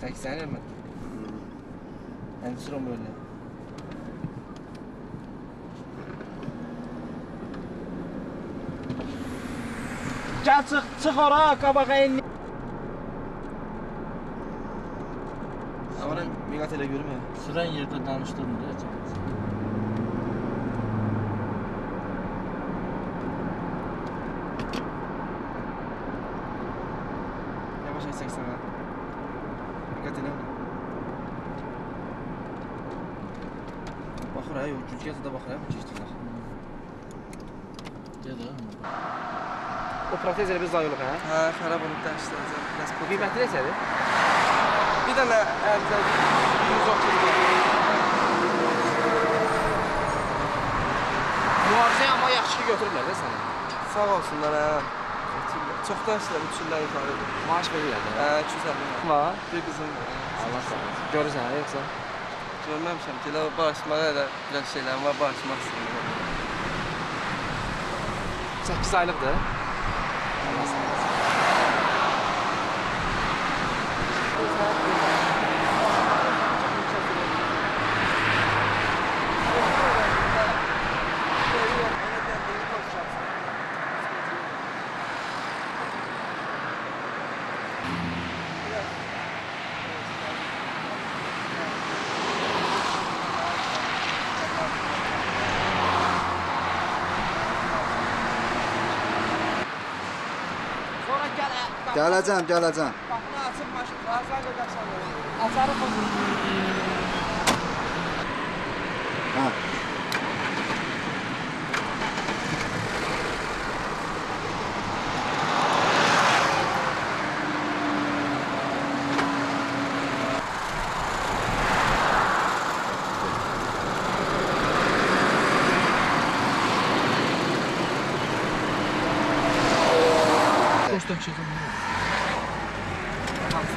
80 mi? Endüstri böyle. Gel çık, çık oraya, kabağa in. Ama Megat ile görme. Süren yerde danıştırın diyeceğim. Yavaş Katelyan. Baxır ay, güzgəcə də baxır ay, keçdilər. Gədə. O protez elə bir zayılıq hə? Hə, xarab olub dəyişdirəcəm. Bəs bu qiyməti neçədir? Bir dənə ərzə 130 Müalicəyə amma yaxşı ki götürürlər də səni. Sağ olsunlar hə. Götürürlər ha. Çoxdan işləm, üçürlər yuxarıdır. Maaş verirlər də. Hə, 250 manat. Var. Bir qızım var. Allah sağ olsun. Görürsən ha yoxsa? Görməmişəm ki, elə barışmağa elə biraz şeylərim var, barışmaq istəyirəm. 8 aylıqdır. Allah sağ olsun. Gələcəm, gələcəm. Bax, bunu açıb maşın, razılar qədər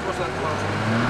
100%